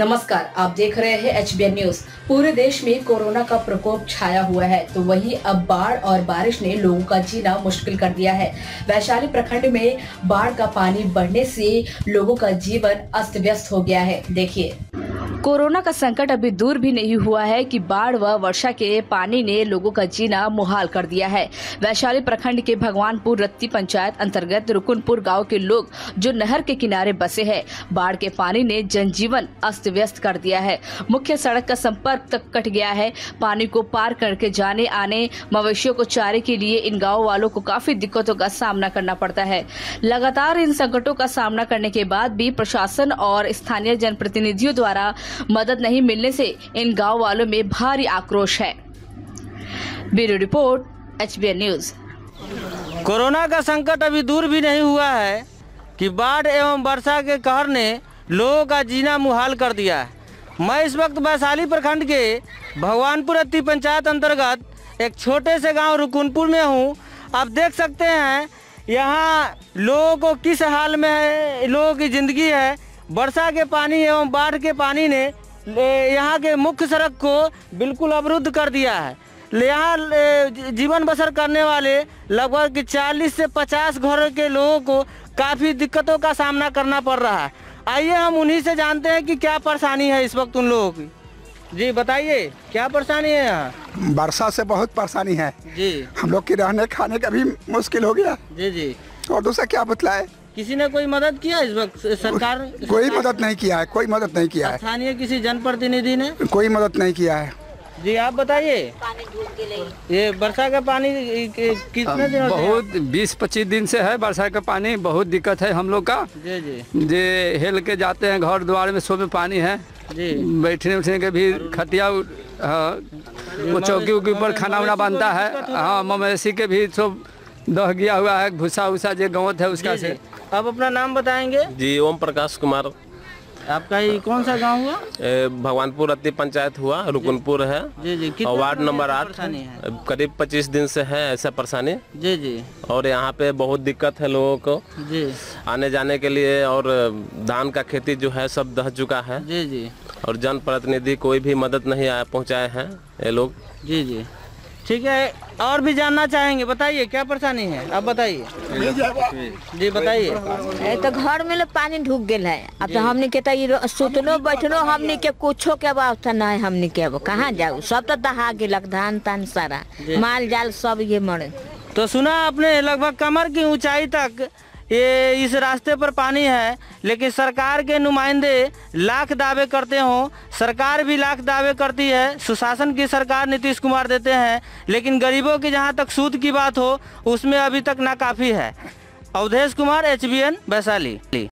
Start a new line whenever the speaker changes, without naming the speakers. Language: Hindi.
नमस्कार, आप देख रहे हैं एच न्यूज़। पूरे देश में कोरोना का प्रकोप छाया हुआ है तो वही अब बाढ़ और बारिश ने लोगों का जीना मुश्किल कर दिया है। वैशाली प्रखंड में बाढ़ का पानी बढ़ने से लोगों का जीवन अस्त व्यस्त हो गया है। देखिए। कोरोना का संकट अभी दूर भी नहीं हुआ है कि बाढ़ व वर्षा के पानी ने लोगों का जीना मुहाल कर दिया है। वैशाली प्रखंड के भगवानपुर रत्ती पंचायत अंतर्गत रुकुनपुर गाँव के लोग जो नहर के किनारे बसे हैं, बाढ़ के पानी ने जनजीवन अस्त व्यस्त कर दिया है। मुख्य सड़क का संपर्क तक कट गया है। पानी को पार करके जाने आने, मवेशियों को चारे के लिए इन गाँव वालों को काफ़ी दिक्कतों का सामना करना पड़ता है। लगातार इन संकटों का सामना करने के बाद भी प्रशासन और स्थानीय जनप्रतिनिधियों द्वारा मदद नहीं मिलने से इन गाँव वालों में भारी आक्रोश है। Bureau report, HBN news.
Corona का संकट अभी दूर भी नहीं हुआ है कि बाढ़ एवं वर्षा के कहर ने लोगों का जीना मुहाल कर दिया है। मैं इस वक्त वैशाली प्रखंड के भगवानपुर अत्ती पंचायत अंतर्गत एक छोटे से गाँव रुकुनपुर में हूँ। आप देख सकते हैं, यहाँ लोगों को किस हाल में है, लोगों की ज़िंदगी है वर्षा के पानी एवं बाढ़ के पानी ने यहाँ के मुख्य सड़क को बिल्कुल अवरुद्ध कर दिया है। यहाँ जीवन बसर करने वाले लगभग 40 से 50 घरों के लोगों को काफ़ी दिक्कतों का सामना करना पड़ रहा है। आइए हम उन्हीं से जानते हैं कि क्या परेशानी है इस वक्त उन लोगों की। जी बताइए क्या परेशानी है यहाँ?
वर्षा से बहुत परेशानी है।
जी।
हम लोग के रहने खाने का भी मुश्किल हो गया।
जी जी।
और दूसरा क्या बतलाए?
किसी ने कोई मदद किया इस वक्त? सरकार
कोई मदद नहीं किया है कोई मदद नहीं किया है।
स्थानीय किसी जनप्रतिनिधि ने?
कोई मदद नहीं किया है।
जी आप बताइए। ये वर्षा का पानी कितने दिन
बहुत बीस पच्चीस दिन से है वर्षा का पानी बहुत दिक्कत है हम लोग का।
जी जी।
जे हेल के जाते हैं घर द्वार में सो में पानी है।
जी।
बैठने उठने के भी खटिया हाँ, वो चौकी उकी ऊपर खाना वाना बनता है। हाँ मवेशी के भी सब दह गया हुआ है भूसा उसा जो गवत है उसका से।
आप अपना नाम बताएँगे?
जी ओम प्रकाश कुमार।
आपका ये कौन सा गाँव हुआ?
भगवानपुर अति पंचायत हुआ रुकनपुर है।
जी जी
और वार्ड नंबर आठ करीब 25 दिन से है ऐसा परेशानी।
जी जी।
और यहाँ पे बहुत दिक्कत है लोगों को।
जी।
आने जाने के लिए और धान का खेती जो है सब दह चुका है।
जी जी।
और जनप्रतिनिधि कोई भी मदद नहीं आया पहुँचाए हैं ये लोग।
जी जी। ठीक है और भी जानना चाहेंगे बताइए क्या परेशानी है? आप बताइए। जी बताइए।
तो घर में लोग पानी ढुक गया है। अब तो हमने के तो सुतलो बैठलो हमने के कुछो के व्यवस्था न है हमने के अब कहाँ जाऊ सब तो दहा गल धान तान सारा। माल जाल सब ये मरे।
तो सुना आपने लगभग कमर की ऊंचाई तक ये इस रास्ते पर पानी है, लेकिन सरकार के नुमाइंदे लाख दावे करते हों। सरकार भी लाख दावे करती है। सुशासन की सरकार नीतीश कुमार देते हैं, लेकिन गरीबों की जहाँ तक सूद की बात हो, उसमें अभी तक नाकाफी है। Awadhesh Kumar H B Vaishali.